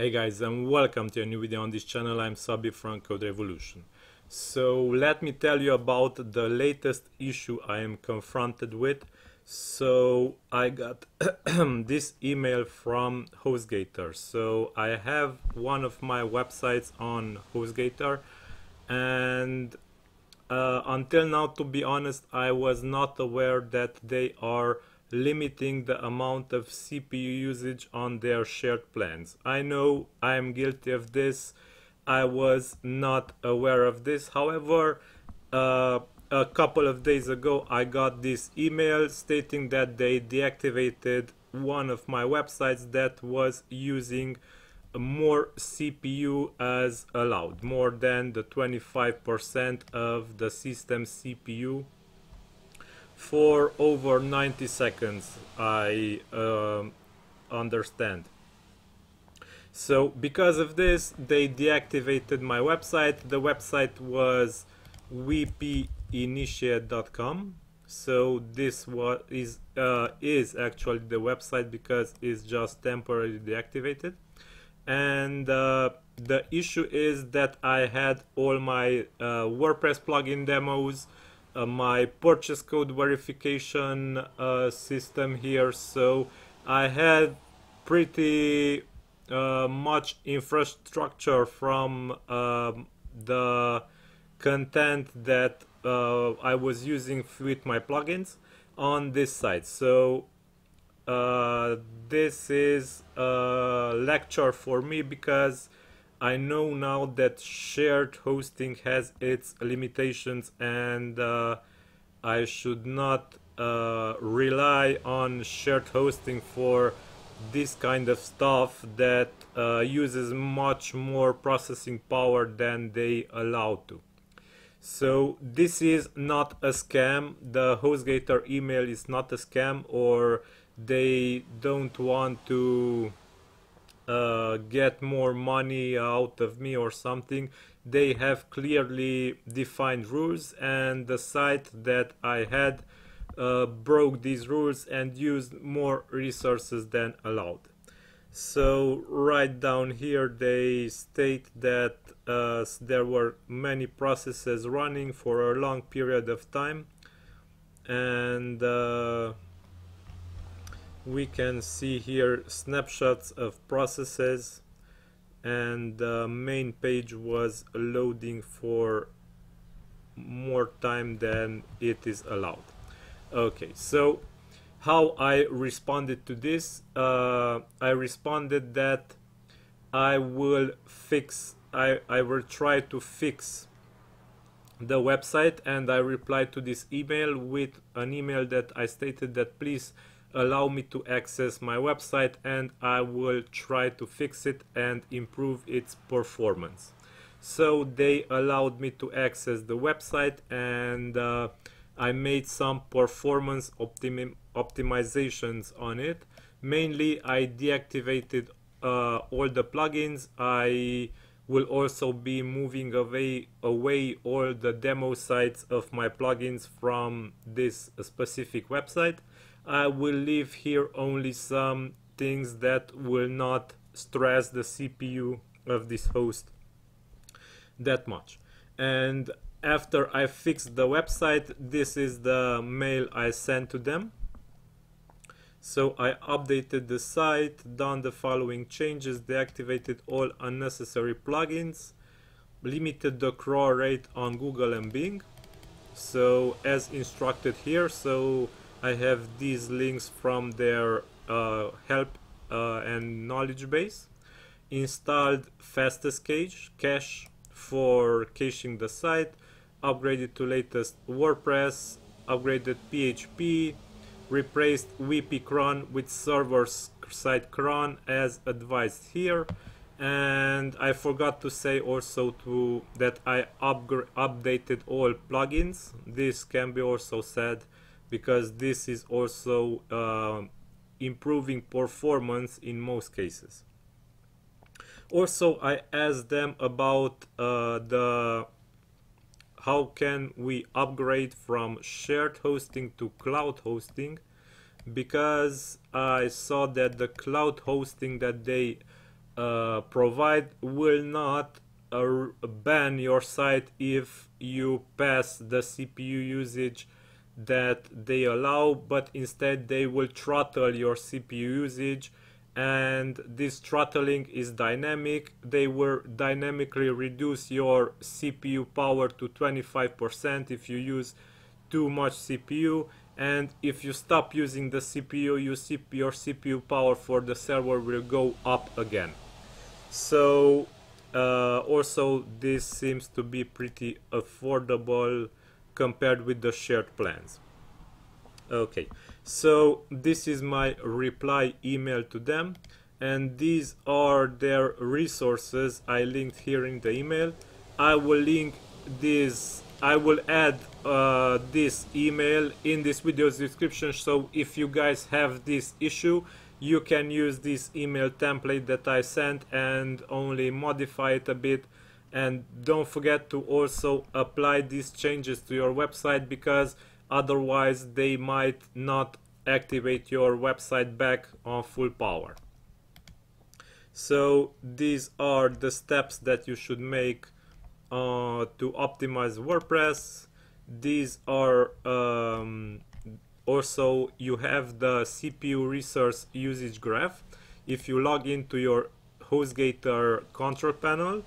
Hey guys and welcome to a new video on this channel, I'm Szabi from Code Revolution. So let me tell you about the latest issue I am confronted with. So I got this email from HostGator. So I have one of my websites on HostGator and uh, until now to be honest I was not aware that they are limiting the amount of CPU usage on their shared plans. I know I am guilty of this. I was not aware of this. However, uh, a couple of days ago I got this email stating that they deactivated one of my websites that was using more CPU as allowed, more than the 25% of the system CPU for over 90 seconds I uh, understand. So because of this they deactivated my website. The website was wpinitiate.com so this what is uh, is actually the website because it's just temporarily deactivated. And uh, the issue is that I had all my uh, WordPress plugin demos uh, my purchase code verification uh, system here. So I had pretty uh, much infrastructure from um, the content that uh, I was using with my plugins on this site. So uh, this is a lecture for me because I know now that shared hosting has its limitations and uh, I should not uh, rely on shared hosting for this kind of stuff that uh, uses much more processing power than they allow to. So this is not a scam. The HostGator email is not a scam or they don't want to get more money out of me or something they have clearly defined rules and the site that I had uh, broke these rules and used more resources than allowed. So right down here they state that uh, there were many processes running for a long period of time and uh, we can see here snapshots of processes and the main page was loading for more time than it is allowed. Okay so how I responded to this? Uh, I responded that I will fix I, I will try to fix the website and I replied to this email with an email that I stated that please allow me to access my website and I will try to fix it and improve its performance. So they allowed me to access the website and uh, I made some performance optimi optimizations on it. Mainly I deactivated uh, all the plugins. I will also be moving away away all the demo sites of my plugins from this specific website I will leave here only some things that will not stress the CPU of this host that much. And after I fixed the website this is the mail I sent to them. So I updated the site done the following changes deactivated all unnecessary plugins limited the crawl rate on Google and Bing. So as instructed here so I have these links from their uh, help uh, and knowledge base. Installed fastest cache, cache for caching the site, upgraded to latest WordPress, upgraded PHP, replaced WP cron with server side cron as advised here and I forgot to say also to that I updated all plugins this can be also said because this is also uh, improving performance in most cases. Also, I asked them about uh, the how can we upgrade from shared hosting to cloud hosting because I saw that the cloud hosting that they uh, provide will not uh, ban your site if you pass the CPU usage that they allow but instead they will throttle your CPU usage. And this throttling is dynamic. They will dynamically reduce your CPU power to 25% if you use too much CPU and if you stop using the CPU you see your CPU power for the server will go up again. So uh, also this seems to be pretty affordable compared with the shared plans. Okay so this is my reply email to them and these are their resources. I linked here in the email. I will link this I will add uh, this email in this video's description so if you guys have this issue you can use this email template that I sent and only modify it a bit and don't forget to also apply these changes to your website because otherwise they might not activate your website back on full power. So these are the steps that you should make uh, to optimize WordPress. These are um, also you have the CPU resource usage graph. If you log into your HostGator control panel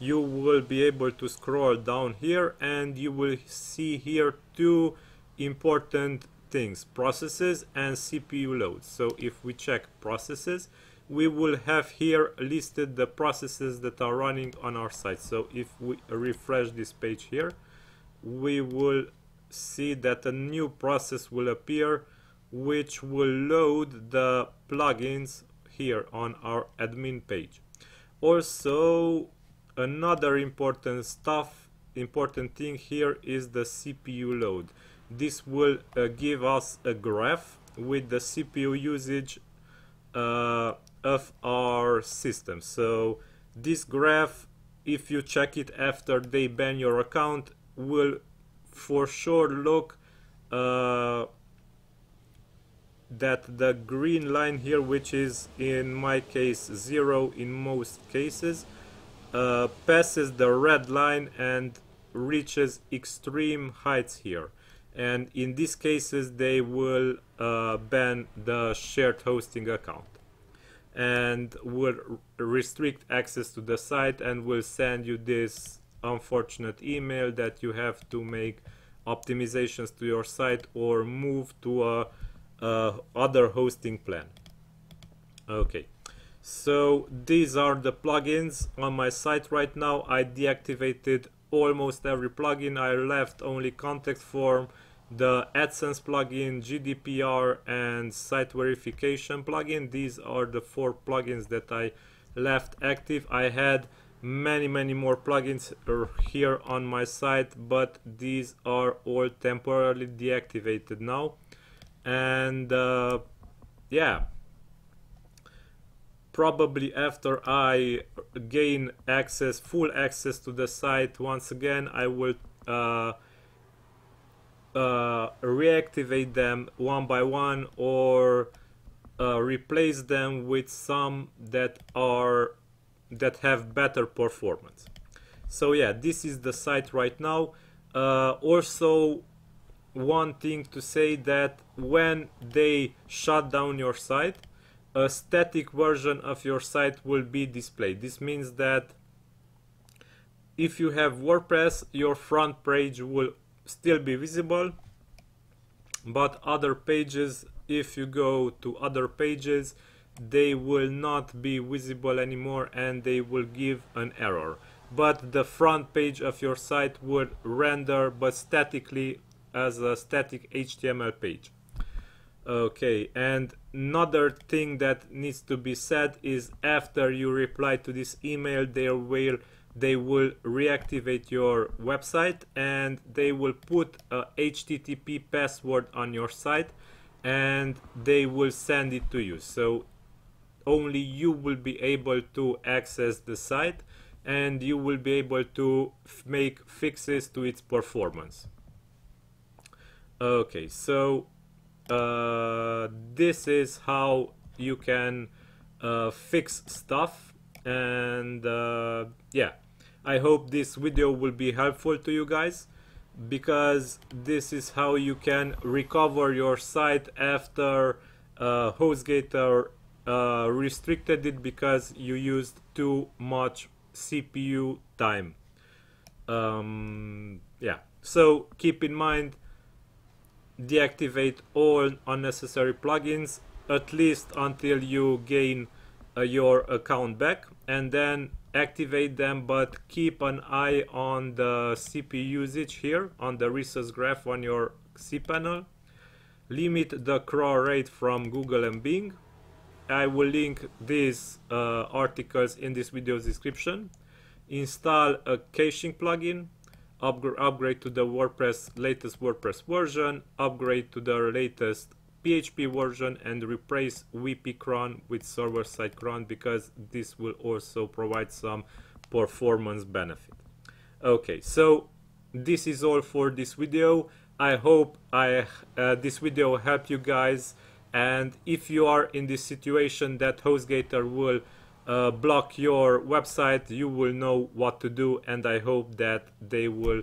you will be able to scroll down here and you will see here two important things processes and CPU loads. So if we check processes we will have here listed the processes that are running on our site. So if we refresh this page here we will see that a new process will appear which will load the plugins here on our admin page. Also another important stuff important thing here is the CPU load. This will uh, give us a graph with the CPU usage uh, of our system. So this graph if you check it after they ban your account will for sure look uh, that the green line here which is in my case zero in most cases uh, passes the red line and reaches extreme heights here. And in these cases they will uh, ban the shared hosting account and will restrict access to the site and will send you this unfortunate email that you have to make optimizations to your site or move to a, a other hosting plan. Okay so these are the plugins on my site right now. I deactivated almost every plugin. I left only contact form the AdSense plugin, GDPR and site verification plugin. These are the four plugins that I left active. I had many many more plugins here on my site but these are all temporarily deactivated now. And uh, yeah probably after I gain access full access to the site once again I will uh, uh, reactivate them one by one or uh, replace them with some that are that have better performance. So yeah this is the site right now. Uh, also one thing to say that when they shut down your site a static version of your site will be displayed. This means that if you have WordPress your front page will still be visible but other pages if you go to other pages they will not be visible anymore and they will give an error. But the front page of your site would render but statically as a static HTML page okay and another thing that needs to be said is after you reply to this email they will they will reactivate your website and they will put a http password on your site and they will send it to you. So only you will be able to access the site and you will be able to make fixes to its performance. Okay so uh, this is how you can uh, fix stuff and uh, yeah I hope this video will be helpful to you guys because this is how you can recover your site after uh, HostGator uh, restricted it because you used too much CPU time. Um, yeah, so keep in mind deactivate all unnecessary plugins at least until you gain uh, your account back and then activate them but keep an eye on the CPU usage here on the resource graph on your cPanel limit the crawl rate from Google and Bing. I will link these uh, articles in this video's description. Install a caching plugin upgrade, upgrade to the WordPress latest WordPress version upgrade to the latest PHP version and replace WP cron with server-side cron because this will also provide some performance benefit. Okay, so this is all for this video. I hope I uh, this video helped you guys and if you are in this situation that HostGator will uh, block your website you will know what to do and I hope that they will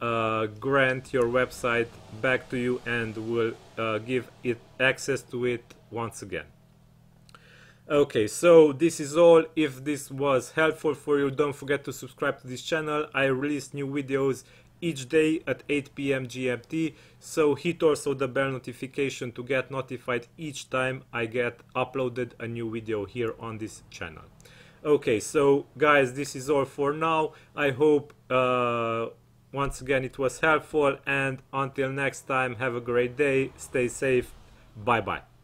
uh, grant your website back to you and will uh, give it access to it once again. Okay, so this is all. If this was helpful for you, don't forget to subscribe to this channel. I release new videos each day at 8 p.m. GMT, so hit also the bell notification to get notified each time I get uploaded a new video here on this channel. Okay, so guys, this is all for now. I hope uh, once again, it was helpful and until next time, have a great day, stay safe, bye bye.